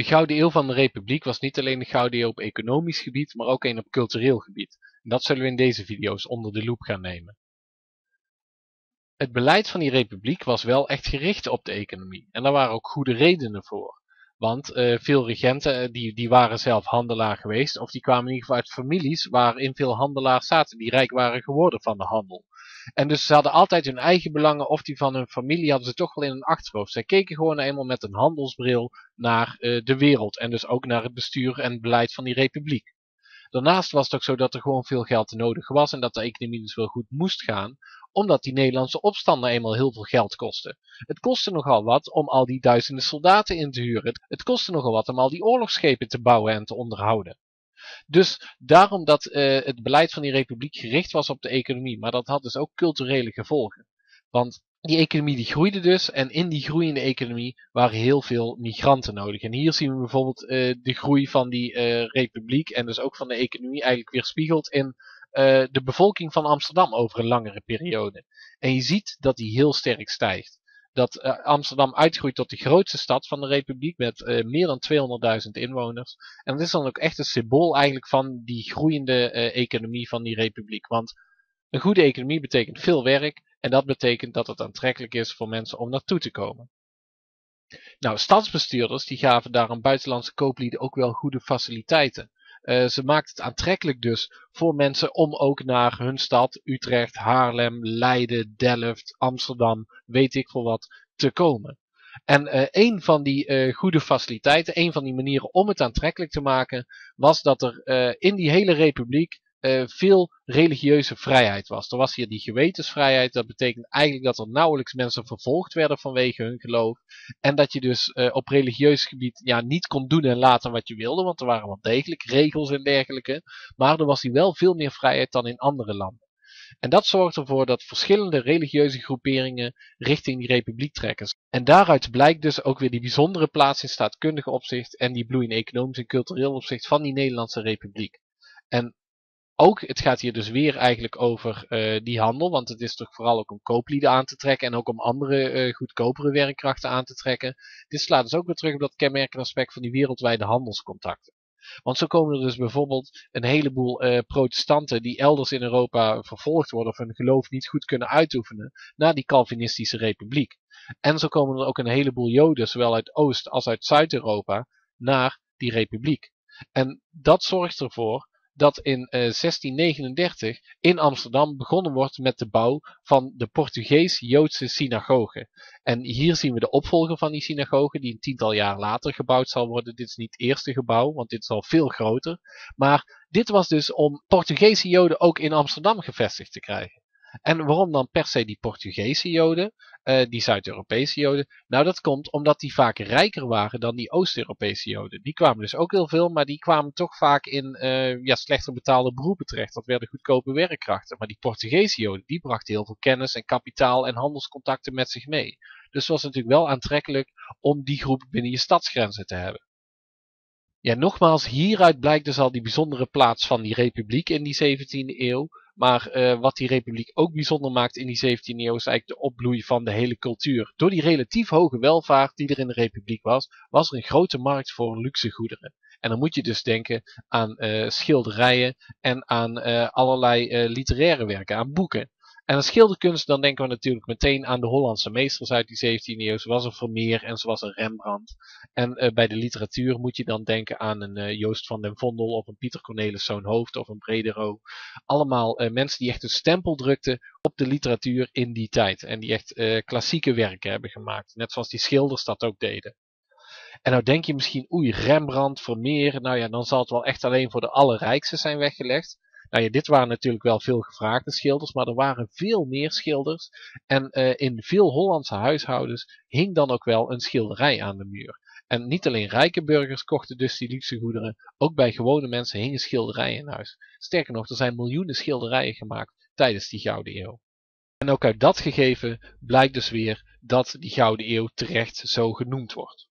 De Gouden Eeuw van de Republiek was niet alleen de Gouden Eeuw op economisch gebied, maar ook een op cultureel gebied. Dat zullen we in deze video's onder de loep gaan nemen. Het beleid van die republiek was wel echt gericht op de economie. En daar waren ook goede redenen voor. Want uh, veel regenten uh, die, die waren zelf handelaar geweest, of die kwamen in ieder geval uit families waarin veel handelaars zaten, die rijk waren geworden van de handel. En dus ze hadden altijd hun eigen belangen of die van hun familie hadden ze toch wel in hun achterhoofd. Zij keken gewoon eenmaal met een handelsbril naar uh, de wereld en dus ook naar het bestuur en beleid van die republiek. Daarnaast was het ook zo dat er gewoon veel geld nodig was en dat de economie dus wel goed moest gaan, omdat die Nederlandse opstanden eenmaal heel veel geld kosten. Het kostte nogal wat om al die duizenden soldaten in te huren. Het kostte nogal wat om al die oorlogsschepen te bouwen en te onderhouden. Dus daarom dat uh, het beleid van die republiek gericht was op de economie, maar dat had dus ook culturele gevolgen. Want die economie die groeide dus en in die groeiende economie waren heel veel migranten nodig. En hier zien we bijvoorbeeld uh, de groei van die uh, republiek en dus ook van de economie eigenlijk weerspiegeld in de bevolking van Amsterdam over een langere periode. En je ziet dat die heel sterk stijgt. Dat uh, Amsterdam uitgroeit tot de grootste stad van de Republiek met uh, meer dan 200.000 inwoners. En dat is dan ook echt een symbool eigenlijk van die groeiende economie van die Republiek. Want een goede economie betekent veel werk en dat betekent dat het aantrekkelijk is voor mensen om naartoe te komen. Nou, stadsbestuurders die gaven daar aan buitenlandse kooplieden ook wel goede faciliteiten. Uh, ze maakt het aantrekkelijk dus voor mensen om ook naar hun stad, Utrecht, Haarlem, Leiden, Delft, Amsterdam, weet ik veel wat, te komen. En uh, een van die uh, goede faciliteiten, een van die manieren om het aantrekkelijk te maken, was dat er in die hele republiek uh, veel religieuze vrijheid was. Er was hier die gewetensvrijheid. Dat betekent eigenlijk dat er nauwelijks mensen vervolgd werden vanwege hun geloof. En dat je dus uh, op religieus gebied ja, niet kon doen en laten wat je wilde. Want er waren wel degelijk regels en dergelijke. Maar er was hier wel veel meer vrijheid dan in andere landen. En dat zorgt ervoor dat verschillende religieuze groeperingen richting die republiek trekken. En daaruit blijkt dus ook weer die bijzondere plaats in staatkundige opzicht en die bloei in economisch en cultureel opzicht van die Nederlandse republiek. En ook, het gaat hier dus weer eigenlijk over uh, die handel, want het is toch vooral ook om kooplieden aan te trekken en ook om andere uh, goedkopere werkkrachten aan te trekken. Dit slaat dus ook weer terug op dat kenmerkende aspect van die wereldwijde handelscontacten. Want zo komen er dus bijvoorbeeld een heleboel uh, protestanten die elders in Europa vervolgd worden of hun geloof niet goed kunnen uitoefenen naar die Calvinistische republiek. En zo komen er ook een heleboel joden, zowel uit Oost- als uit Zuid-Europa, naar die republiek. En dat zorgt ervoor dat in uh, eh, 1639 in Amsterdam begonnen wordt met de bouw van de Portugees-Joodse synagoge. En hier zien we de opvolger van die synagoge, die een tiental jaar later gebouwd zal worden. Dit is niet het eerste gebouw, want dit is al veel groter. Maar dit was dus om Portugese Joden ook in Amsterdam gevestigd te krijgen. En waarom dan per se die Portugese Joden, uh, die Zuid-Europese Joden? Nou, dat komt omdat die vaak rijker waren dan die Oost-Europese Joden. Die kwamen dus ook heel veel, maar die kwamen toch vaak in uh, ja, slechter betaalde beroepen terecht. Dat werden goedkope werkkrachten. Maar die Portugese Joden, die brachten heel veel kennis en kapitaal en handelscontacten met zich mee. Dus het was natuurlijk wel aantrekkelijk om die groep binnen je stadsgrenzen te hebben. Ja, nogmaals, hieruit blijkt dus al die bijzondere plaats van die republiek in die 17e eeuw. Maar uh, wat die republiek ook bijzonder maakt in die 17e eeuw is eigenlijk de opbloei van de hele cultuur. Door die relatief hoge welvaart die er in de republiek was, was er een grote markt voor luxe goederen. En dan moet je dus denken aan uh, schilderijen en aan uh, allerlei literaire werken, aan boeken. En aan schilderkunst, dan denken we natuurlijk meteen aan de Hollandse meesters uit die 17e eeuw, zoals een Vermeer en zoals een Rembrandt. En uh, bij de literatuur moet je dan denken aan een uh, Joost van den Vondel of een Pieter Cornelis Zoon Hoofd of een Bredero. Allemaal uh, mensen die echt een stempel drukten op de literatuur in die tijd. En die echt klassieke werken hebben gemaakt, net zoals die schilders dat ook deden. En nou denk je misschien, oei, Rembrandt, Vermeer, nou ja, dan zal het wel echt alleen voor de allerrijkste zijn weggelegd. Nou ja, dit waren natuurlijk wel veel gevraagde schilders, maar er waren veel meer schilders. En uh, in veel Hollandse huishoudens hing dan ook wel een schilderij aan de muur. En niet alleen rijke burgers kochten dus die luxe goederen, ook bij gewone mensen hingen schilderijen in huis. Sterker nog, er zijn miljoenen schilderijen gemaakt tijdens die Gouden Eeuw. En ook uit dat gegeven blijkt dus weer dat die Gouden Eeuw terecht zo genoemd wordt.